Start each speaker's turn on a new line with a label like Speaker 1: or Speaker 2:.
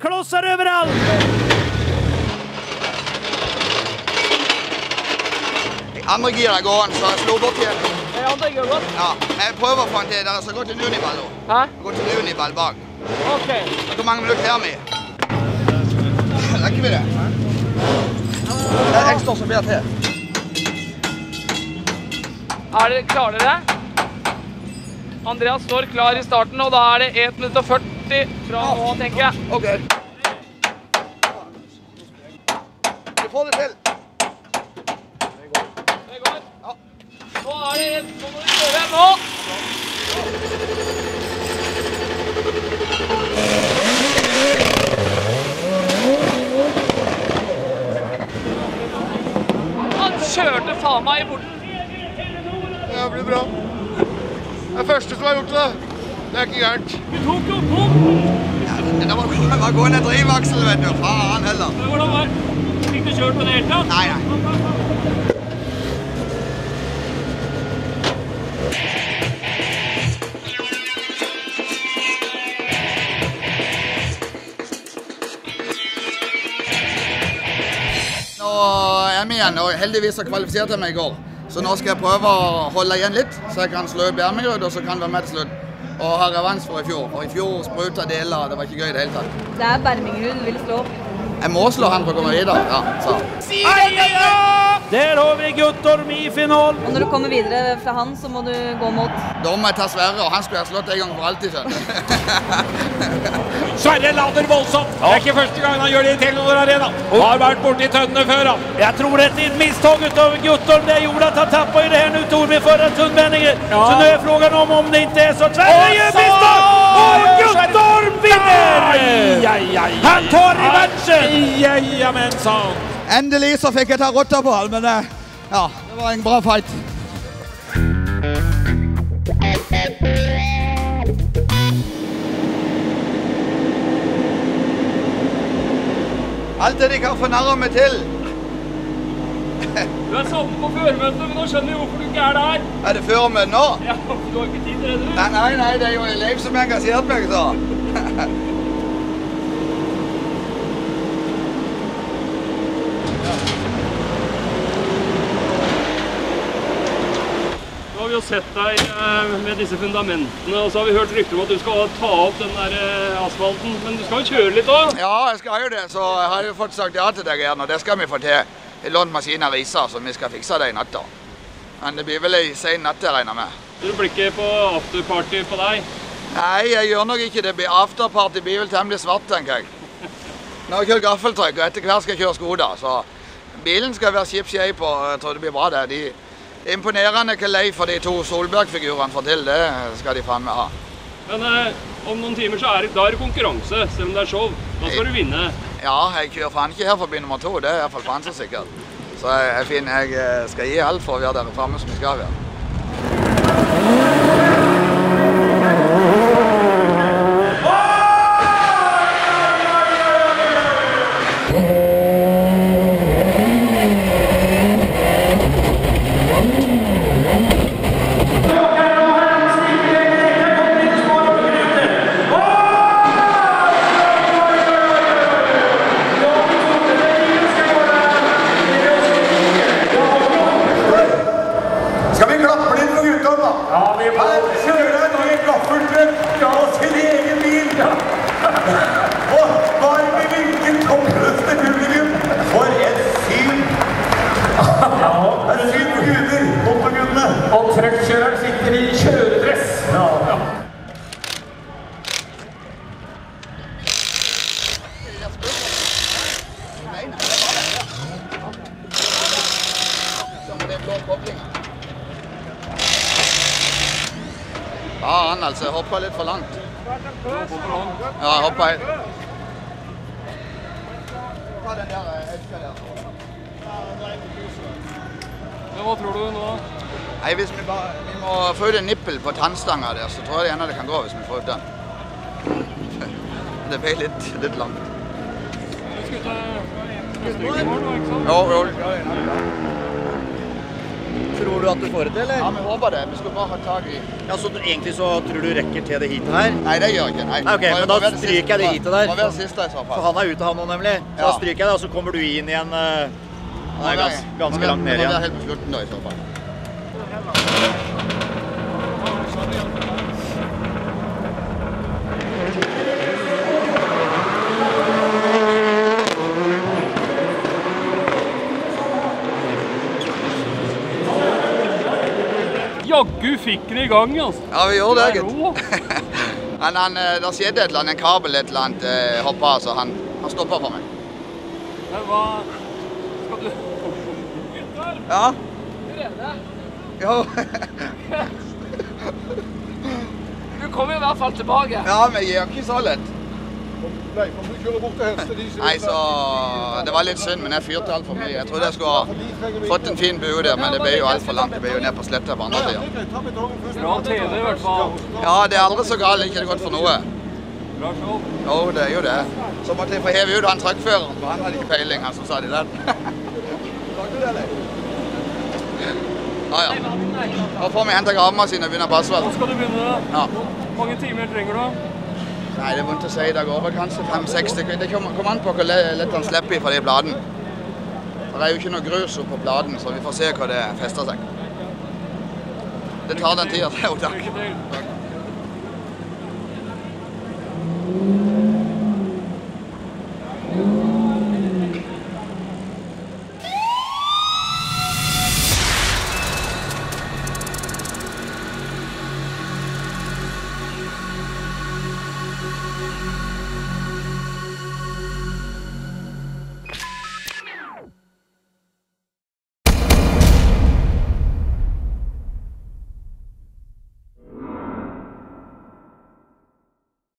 Speaker 1: klossar overalt!
Speaker 2: Andre giret går an, så jeg slo bort igjen.
Speaker 3: Ja, det godt.
Speaker 2: Ja, jeg prøver å få den til. Dere skal gå til Uniball nå.
Speaker 3: Hæ?
Speaker 2: Gå til Uniball bak.
Speaker 3: OK.
Speaker 2: Hvor mange minutter har vi? Rekker vi det? Det er ekstra som blir til.
Speaker 3: Er dere klare dere? Andreas står klar i starten, og da er det 1 minutt og 40 fra nå, tenker jeg.
Speaker 2: OK. Vi får det til.
Speaker 3: Det går. Nå er det må. Nå! Han kjørte faen meg i borten.
Speaker 2: Det blir bra. Det er første som har gjort det. Det er ikke gærent.
Speaker 3: Du tok jo tom.
Speaker 2: Det var, det var gående drivaksel, vet du. Faen heller.
Speaker 3: Hvordan var Fikk du kjørt på det hele tatt?
Speaker 2: Nei, nei. Nå er vi igjen, og heldigvis så kvalifiserte jeg meg i går. Så nå skal jeg prøve å holde igjen litt, så jeg kan slå ut Bjermegrød, og så kan være med til slutt. Og har revansj for i fjor. Og i fjor spruta deler, det var ikke gøy i det hele tatt.
Speaker 4: Det er Bermingerud du vil slå opp.
Speaker 2: Jeg må slå han for å komme videre. Ja, så.
Speaker 1: Aj, aj, aj! Där har vi Guttorm i finalen.
Speaker 4: Og når du kommer videre fra han, så må du gå mot
Speaker 2: Da må jeg ta Sverre, og han skulle jeg slått en gang for alltid. skjønner du.
Speaker 5: Sverre lader voldsomt. Det er ikke første gang han gjør det i Telenor Arena. Har vært borti tønnene før, han.
Speaker 1: Jeg tror att det er et misstag utover Guttorm det gjorde at han tappa i det här nu for en tunnvändningen.
Speaker 5: Ja.
Speaker 1: Så nå er frågan om om det ikke er så att Og gör Og Guttorm vinner!
Speaker 5: Ai, ai, ai,
Speaker 1: Han tar revansjen!
Speaker 5: Jajamensan.
Speaker 2: Endelig så fikk jeg ta rotta på han, men eh, ja, det var en bra fight. Alt det de kan fornarre meg til.
Speaker 3: Du er sammen på føremøtet, men nå skjønner jeg hvorfor du ikke er der.
Speaker 2: Er det før nå?
Speaker 3: Ja, Du har ikke tid til det, du.
Speaker 2: Nei, nei, nei, det er jo Leif som har engasjert meg, så.
Speaker 3: Vi jo sett deg eh, med disse fundamentene, og så har vi hørt rykter om at du skal ta opp den der eh, asfalten. Men du skal jo kjøre litt òg?
Speaker 2: Ja, jeg skal jo det, så jeg har jo fått sagt ja til deg igjen, og det skal vi få til. Jeg lånt maskiner og iser, så vi skal fikse det i natta. Men det blir vel ei sein natt, jeg regner med.
Speaker 3: Du blir ikke på afterparty på deg?
Speaker 2: Nei, jeg gjør nok ikke det. Afterparty blir vel temmelig svart, tenker jeg. Nå har jeg kjørt gaffeltrykk, og etter hvert skal jeg kjøre Skoda. Så bilen skal være skip shape, og jeg tror det blir bra, det. De imponerende hva Leif og de to Solberg-figurene får til. Det skal de faen meg ha.
Speaker 3: Men eh, om noen timer så er det, da er det konkurranse, selv om det er show. Da skal du vinne.
Speaker 2: Ja, jeg kjører faen ikke her forbi nummer to. Det er iallfall faen så sikkert. Så jeg, jeg finner jeg eh, skal gi alt for å være der framme som vi skal være.
Speaker 6: Skal vi klappe litt for Guttorm, da? Ja, vi må. Her kjører han i gaffeltruck fra sin egen bil. Og varm i vinken kobles til publikum. For et syn! Ja, et syn for guder. Opp på gudene.
Speaker 5: Og truckkjøreren sitter i kjøredress.
Speaker 6: Ja.
Speaker 2: Ja, altså. Jeg hoppa litt for langt. Ja, jeg hoppa helt. Ta den der eh, der.
Speaker 3: Men hva tror du nå?
Speaker 2: Nei, hvis vi bare Vi må få ut en nippel på tannstanga der, så tror jeg det ene det kan gå hvis vi får ut den. Det ble litt, litt langt.
Speaker 3: Du skulle til Østerrike i morgen, ikke sant?
Speaker 2: Jo, jo.
Speaker 7: Tror du at du får det til, eller?
Speaker 2: Ja, vi håper det. Vi skal bare ha tak i
Speaker 7: Ja, så du- egentlig så tror du rekker til det heatet her?
Speaker 2: Nei, det gjør jeg ikke. Nei,
Speaker 7: Nei, ok, men da
Speaker 2: det
Speaker 7: stryker jeg det heatet der.
Speaker 2: Må være siste i så fall.
Speaker 7: For han er ute, han òg, nemlig. Så
Speaker 2: Ja.
Speaker 7: da stryker jeg det, og så kommer du inn igjen Uh, er gans, ganske langt ned
Speaker 2: igjen. må være helt på slutten da i så fall.
Speaker 3: Jaggu fikk den i gang, altså.
Speaker 2: Ja, vi gjorde det, gitt. Men han, eh, det skjedde et eller annet, en kabel et eller annet eh, hoppa, så han, han stoppa for meg.
Speaker 3: Men hva Skal du
Speaker 2: Ja. Jo.
Speaker 8: Du kommer i hvert fall tilbake.
Speaker 2: Ja, men jeg gjør ikke så lett. Nei, så Det var litt synd, men jeg fyrte altfor mye. Jeg trodde jeg skulle ha fått en fin bue der, men det ble jo altfor langt. Det ble jo ned på sletta på andre sida.
Speaker 3: Bra TV, i hvert fall.
Speaker 2: Ja, det er aldri så galt. Ikke det godt for noe.
Speaker 3: Bra show.
Speaker 2: Jo, det er jo det. Så måtte jeg få heve ut han truckføreren, for han hadde ikke peiling, han som satt i den. Ja, ja. Nå får vi hente gravemaskinen og begynne på
Speaker 3: Nå skal du begynne.
Speaker 2: Ja.
Speaker 3: Hvor mange timer trenger du?
Speaker 2: Nei, det er vondt å si. Det går vel kanskje fem-seks stykker. Det kommer kommer an på hvor le- lett han slipper fra de bladene. Det er jo ikke noe grus oppå bladen, så vi får se hva det fester seg. Det tar den tida. Jo, takk.
Speaker 3: Lykke til.
Speaker 2: Takk.